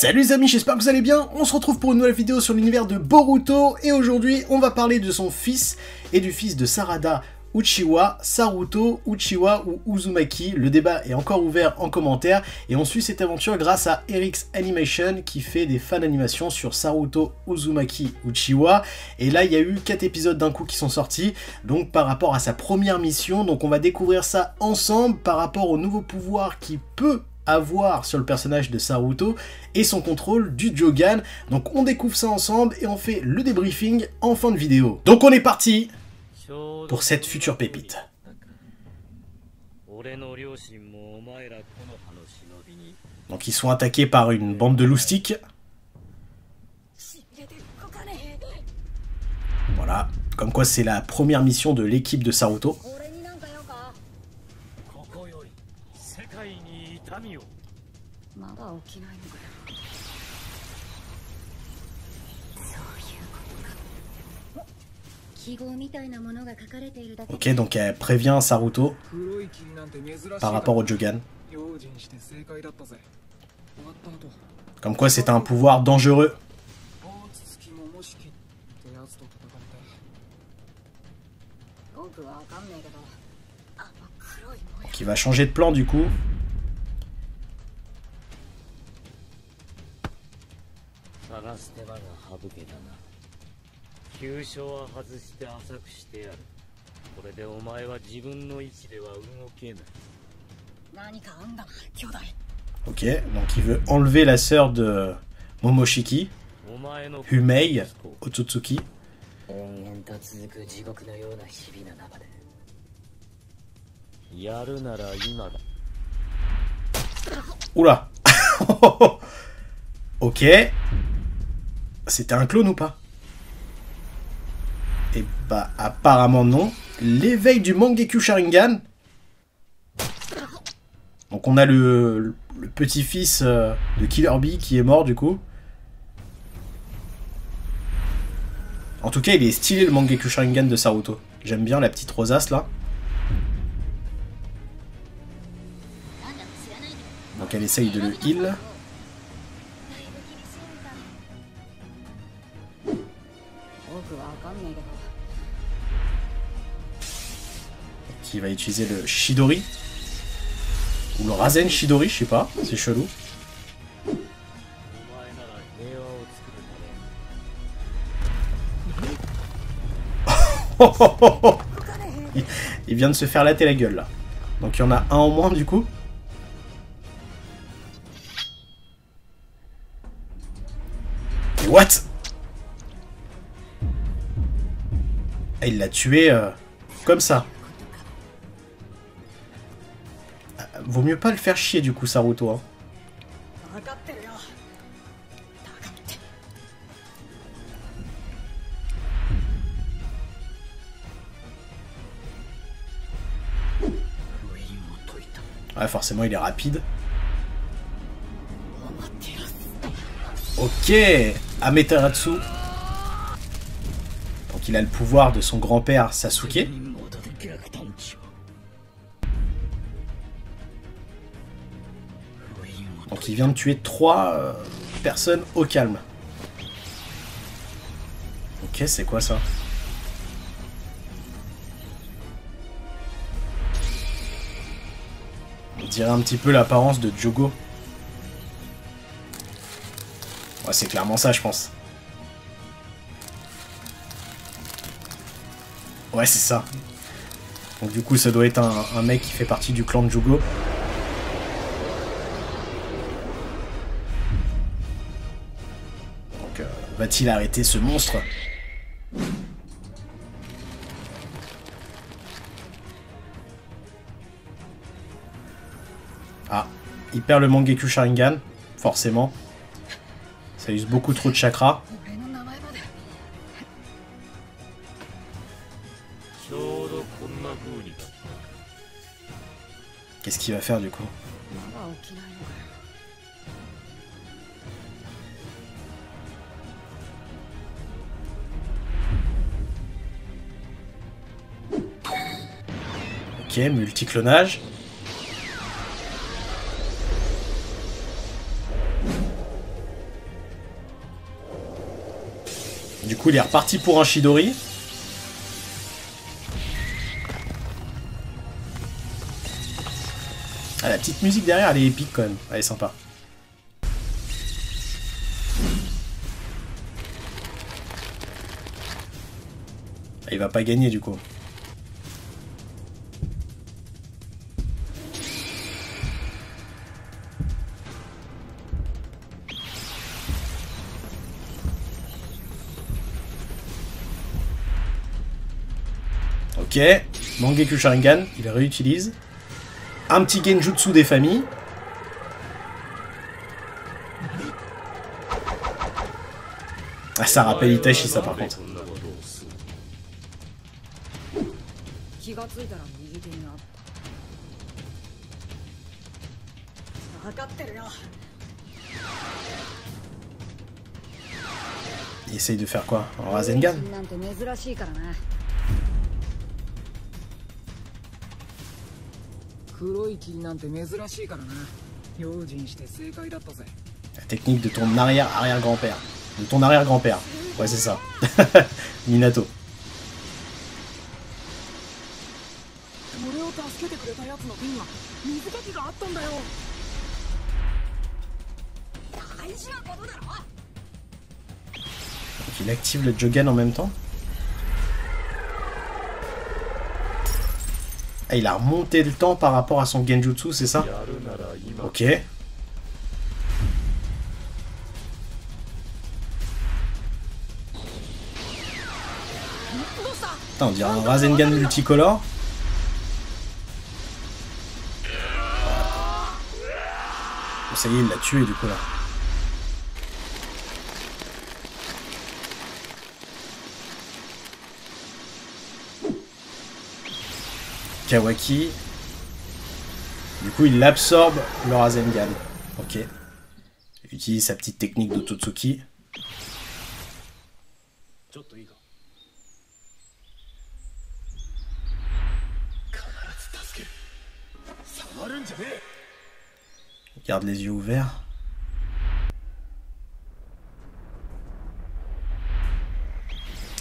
Salut les amis, j'espère que vous allez bien. On se retrouve pour une nouvelle vidéo sur l'univers de Boruto et aujourd'hui on va parler de son fils et du fils de Sarada Uchiwa, Saruto, Uchiwa ou Uzumaki. Le débat est encore ouvert en commentaire et on suit cette aventure grâce à Eric's Animation qui fait des fan animations sur Saruto, Uzumaki, Uchiwa. Et là il y a eu 4 épisodes d'un coup qui sont sortis donc par rapport à sa première mission. Donc on va découvrir ça ensemble par rapport au nouveau pouvoir qui peut avoir sur le personnage de Saruto et son contrôle du Jogan. Donc on découvre ça ensemble et on fait le débriefing en fin de vidéo. Donc on est parti pour cette future pépite. Donc ils sont attaqués par une bande de loustiques. Voilà, comme quoi c'est la première mission de l'équipe de Saruto. Ok, donc elle prévient Saruto par rapport au Jogan. Comme quoi c'est un pouvoir dangereux. Qui va changer de plan du coup. 仏だな急所は外して浅くしてやるこれでお前は自分の位置では動けない何かあんだな兄弟 Ok, donc il veut enlever la sœur de Momoshiki, Humei Otsutsuki. やるなら今だ。Oula Ok C'était un clone ou pas Et bah apparemment non. L'éveil du Mangekyou Sharingan. Donc on a le, le petit-fils euh, de Killer Bee qui est mort du coup. En tout cas, il est stylé le Mangekyou Sharingan de Saruto. J'aime bien la petite rosace là. Donc elle essaye de le heal. Qui va utiliser le Shidori. Ou le Rasen Shidori, je sais pas, c'est chelou. il vient de se faire latter la gueule là. Donc il y en a un en moins du coup. what? Ah, Il l'a tué euh, comme ça. Vaut mieux pas le faire chier du coup, Saruto. Ouais, forcément, il est rapide. Ok Amaterasu. Donc il a le pouvoir de son grand-père Sasuke. Il vient de tuer trois euh, personnes au calme. Ok, c'est quoi ça? On dirait un petit peu l'apparence de Jogo. Ouais, c'est clairement ça, je pense. Ouais, c'est ça. Donc du coup, ça doit être un, un mec qui fait partie du clan de Jugo. Va-t-il arrêter ce monstre Ah, il perd le Mangekyou Sharingan, forcément. Ça use beaucoup trop de chakra. Qu'est-ce qu'il va faire du coup? Ok, multiclonage. Du coup, il est reparti pour un Shidori. Ah, la petite musique derrière, elle est épique quand même. Elle est sympa. Ah, il va pas gagner du coup. Ok, Mangekyou Sharingan, il réutilise. Un petit Genjutsu des familles. Ah, ça rappelle Itachi, ça par contre. Il essaye de faire quoi En Rasengan? La technique de ton arrière-arrière-grand-père. De ton arrière-grand-père. Ouais, c'est ça. Minato. Donc il active le Jogan en même temps. Ah, il a remonté le temps par rapport à son Genjutsu, c'est ça Ok. Attends, on dirait un Rasengan multicolore. Bon, ça y est, il l'a tué du coup là. Kawaki. Du coup, il absorbe le Rasengan. Ok. Il utilise sa petite technique d'Ototsuki. Garde les yeux ouverts.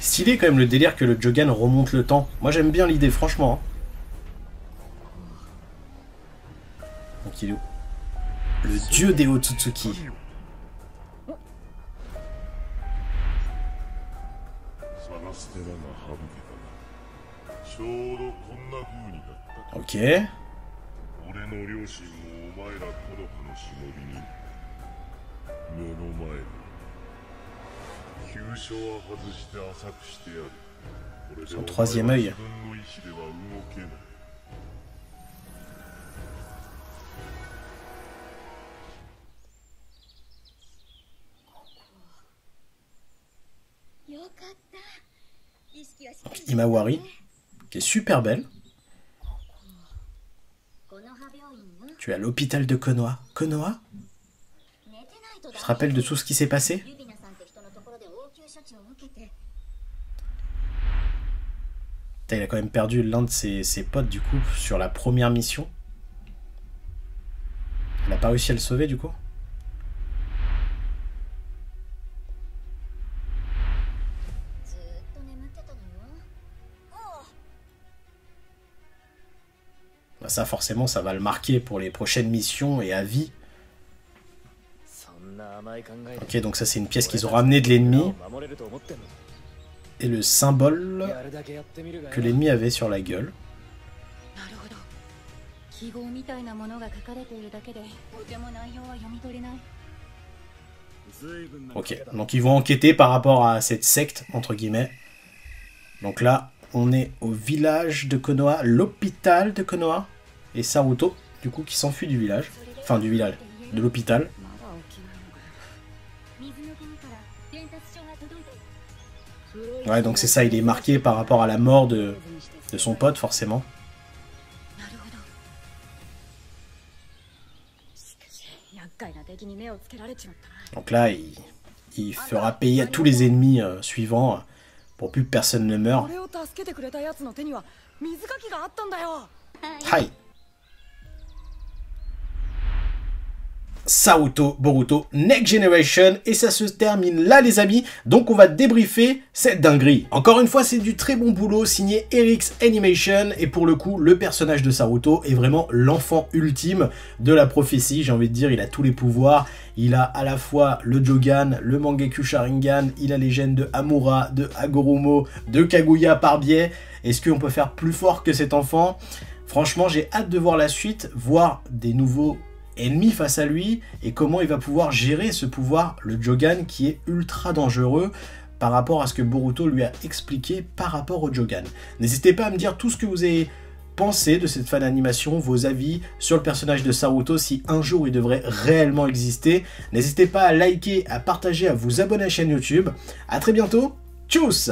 Stylé quand même le délire que le Jogan remonte le temps. Moi j'aime bien l'idée franchement. hein. Le dieu des Otsutsuki. Ok. Son troisième œil. Himawari, qui est super belle. Tu es à l'hôpital de Konoha. Konoha? Tu te rappelles de tout ce qui s'est passé? Il a quand même perdu l'un de ses, ses, potes du coup sur la première mission. Il n'a pas réussi à le sauver du coup? ça forcément ça va le marquer pour les prochaines missions et à vie. Ok, donc ça c'est une pièce qu'ils ont ramenée de l'ennemi. Et le symbole que l'ennemi avait sur la gueule. Ok, donc ils vont enquêter par rapport à cette secte, entre guillemets. Donc là, on est au village de Konoha, l'hôpital de Konoha et Saruto, du coup, qui s'enfuit du village, enfin du village, de l'hôpital. Ouais, donc c'est ça, il est marqué par rapport à la mort de, de son pote, forcément. Donc là, il, il, fera payer à tous les ennemis euh, suivants euh, pour plus que personne ne meure. Hi. Saruto Boruto Next Generation. Et ça se termine là les amis. Donc on va débriefer cette dinguerie. Encore une fois c'est du très bon boulot signé Eric's Animation. Et pour le coup le personnage de Saruto est vraiment l'enfant ultime de la prophétie j'ai envie de dire. Il a tous les pouvoirs. Il a à la fois le Jogan, le Mangekyou Sharingan, il a les gènes de Amura, de Agoromo, de Kaguya par biais. Est-ce qu'on peut faire plus fort que cet enfant? Franchement, j'ai hâte de voir la suite, voir des nouveaux ennemi face à lui et comment il va pouvoir gérer ce pouvoir, le Jogan, qui est ultra dangereux par rapport à ce que Boruto lui a expliqué par rapport au Jogan. N'hésitez pas à me dire tout ce que vous avez pensé de cette fan animation, vos avis sur le personnage de Saruto, si un jour il devrait réellement exister. N'hésitez pas à liker, à partager, à vous abonner à la chaîne YouTube. A très bientôt, tchuss